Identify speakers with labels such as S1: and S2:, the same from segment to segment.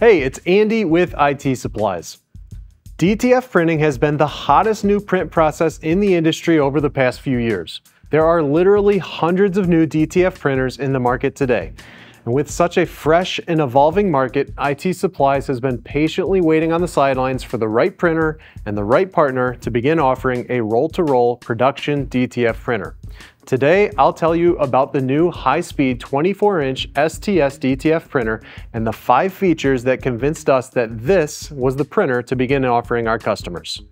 S1: Hey, it's Andy with IT Supplies. DTF printing has been the hottest new print process in the industry over the past few years. There are literally hundreds of new DTF printers in the market today. And with such a fresh and evolving market, IT Supplies has been patiently waiting on the sidelines for the right printer and the right partner to begin offering a roll-to-roll -roll production DTF printer. Today, I'll tell you about the new high-speed 24-inch STS DTF printer and the five features that convinced us that this was the printer to begin offering our customers.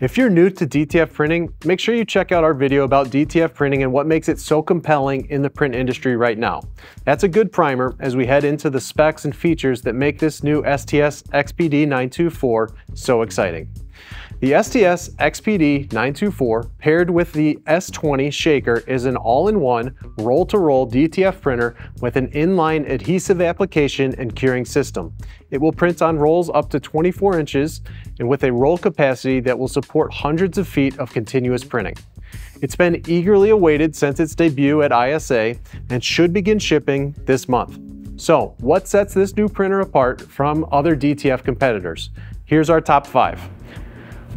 S1: If you're new to DTF printing, make sure you check out our video about DTF printing and what makes it so compelling in the print industry right now. That's a good primer as we head into the specs and features that make this new STS XPD 924 so exciting. The STS XPD 924 paired with the S20 shaker is an all-in-one roll-to-roll DTF printer with an inline adhesive application and curing system. It will print on rolls up to 24 inches and with a roll capacity that will support hundreds of feet of continuous printing. It's been eagerly awaited since its debut at ISA and should begin shipping this month. So what sets this new printer apart from other DTF competitors? Here's our top five.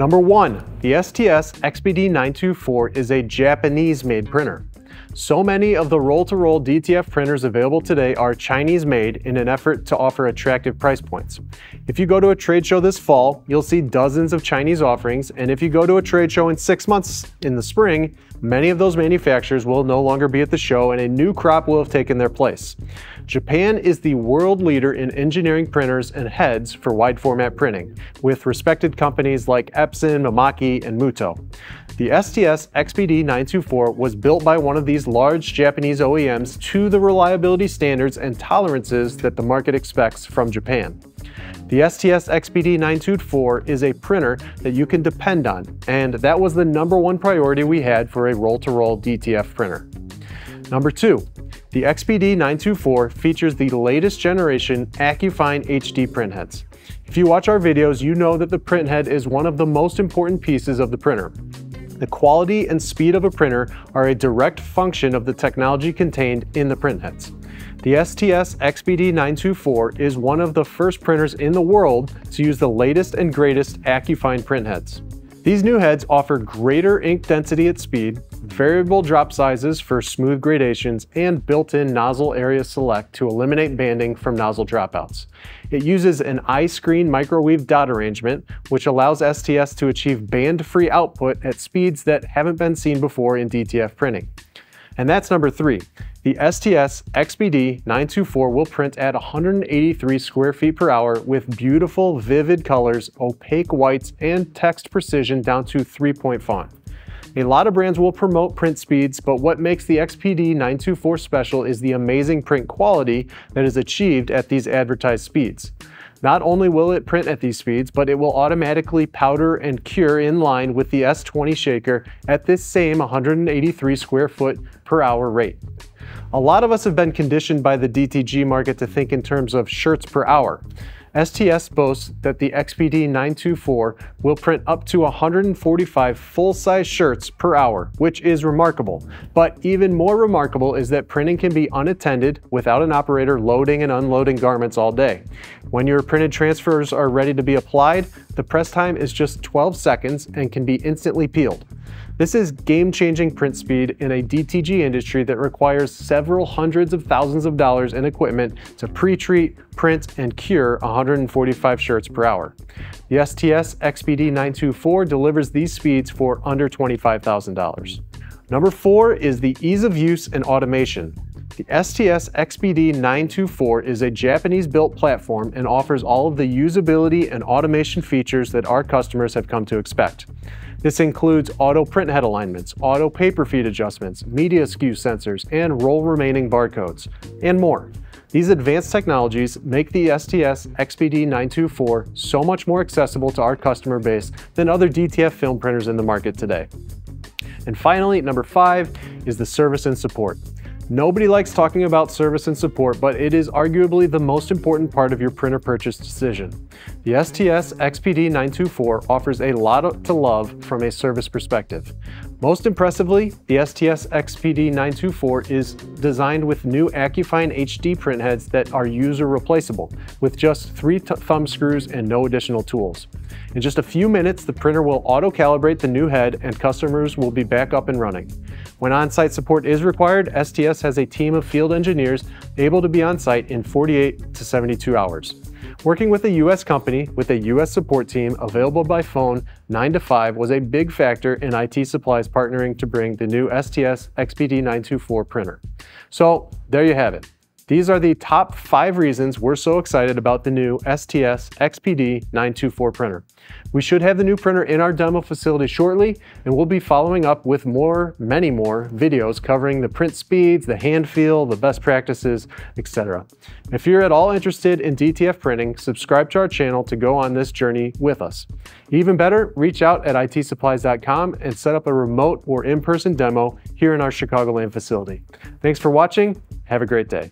S1: Number one, the STS XPD924 is a Japanese-made printer. So many of the roll-to-roll -roll DTF printers available today are Chinese-made in an effort to offer attractive price points. If you go to a trade show this fall, you'll see dozens of Chinese offerings, and if you go to a trade show in six months in the spring, many of those manufacturers will no longer be at the show and a new crop will have taken their place. Japan is the world leader in engineering printers and heads for wide format printing, with respected companies like Epson, Mimaki, and Mutoh. The STS XPD924 was built by one of these large Japanese OEMs to the reliability standards and tolerances that the market expects from Japan. The STS XPD924 is a printer that you can depend on, and that was the number one priority we had for a roll-to-roll -roll DTF printer. Number two, the XPD924 features the latest generation AccuFine HD printheads. If you watch our videos, you know that the printhead is one of the most important pieces of the printer. The quality and speed of a printer are a direct function of the technology contained in the printheads. The STS XPD924 is one of the first printers in the world to use the latest and greatest AccuFine printheads. These new heads offer greater ink density at speed, variable drop sizes for smooth gradations, and built-in nozzle area select to eliminate banding from nozzle dropouts. It uses an iScreen microweave dot arrangement, which allows STS to achieve band-free output at speeds that haven't been seen before in DTF printing. And that's number three. The STS XPD 924 will print at 183 square feet per hour with beautiful, vivid colors, opaque whites, and text precision down to 3-point font. A lot of brands will promote print speeds, but what makes the XPD 924 special is the amazing print quality that is achieved at these advertised speeds. Not only will it print at these speeds, but it will automatically powder and cure in line with the S20 shaker at this same 183 square foot per hour rate. A lot of us have been conditioned by the DTG market to think in terms of shirts per hour. STS boasts that the XPD 924 will print up to 145 full-size shirts per hour, which is remarkable. But even more remarkable is that printing can be unattended without an operator loading and unloading garments all day. When your printed transfers are ready to be applied, the press time is just 12 seconds and can be instantly peeled. This is game-changing print speed in a DTG industry that requires several hundreds of thousands of dollars in equipment to pre-treat, print, and cure 145 shirts per hour. The STS XPD 924 delivers these speeds for under $25,000. Number four is the ease of use and automation. The STS XPD 924 is a Japanese-built platform and offers all of the usability and automation features that our customers have come to expect. This includes auto print head alignments, auto paper feed adjustments, media skew sensors, and roll remaining barcodes, and more. These advanced technologies make the STS XPD 924 so much more accessible to our customer base than other DTF film printers in the market today. And finally, number five is the service and support. Nobody likes talking about service and support, but it is arguably the most important part of your printer purchase decision. The STS XPD 924 offers a lot to love from a service perspective. Most impressively, the STS XPD 924 is designed with new Accufine HD printheads that are user replaceable, with just three thumb screws and no additional tools. In just a few minutes, the printer will auto-calibrate the new head and customers will be back up and running. When on-site support is required, STS has a team of field engineers able to be on site in 48 to 72 hours. Working with a US company with a US support team available by phone 9 to 5 was a big factor in IT Supplies partnering to bring the new STS XPD 924 printer. So there you have it. These are the top five reasons we're so excited about the new STS XPD 924 printer. We should have the new printer in our demo facility shortly, and we'll be following up with more, many more videos covering the print speeds, the hand feel, the best practices, etc. If you're at all interested in DTF printing, subscribe to our channel to go on this journey with us. Even better, reach out at itsupplies.com and set up a remote or in-person demo here in our Chicagoland facility. Thanks for watching. Have a great day.